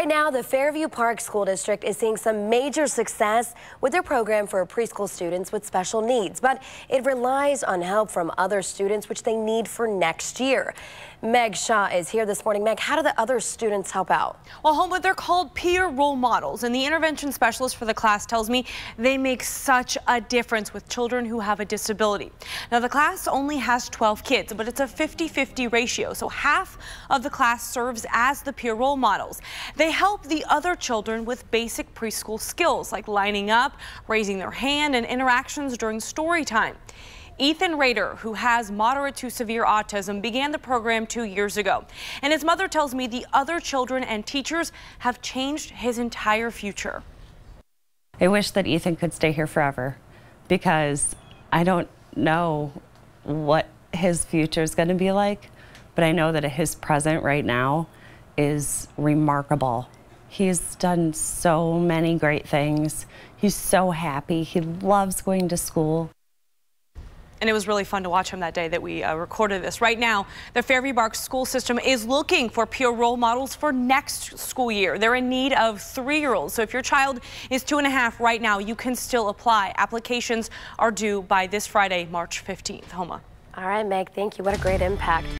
Right now, the Fairview Park School District is seeing some major success with their program for preschool students with special needs, but it relies on help from other students, which they need for next year. Meg Shaw is here this morning. Meg, how do the other students help out? Well, Homa, they're called peer role models, and the intervention specialist for the class tells me they make such a difference with children who have a disability. Now, the class only has 12 kids, but it's a 50-50 ratio, so half of the class serves as the peer role models. They help the other children with basic preschool skills like lining up, raising their hand, and interactions during story time. Ethan Rader, who has moderate to severe autism, began the program two years ago. And his mother tells me the other children and teachers have changed his entire future. I wish that Ethan could stay here forever because I don't know what his future is going to be like, but I know that his present right now is remarkable. He's done so many great things. He's so happy. He loves going to school. And it was really fun to watch him that day that we uh, recorded this. Right now, the Fairview Park school system is looking for peer role models for next school year. They're in need of three-year-olds. So if your child is two and a half right now, you can still apply. Applications are due by this Friday, March 15th. Homa. All right, Meg, thank you. What a great impact.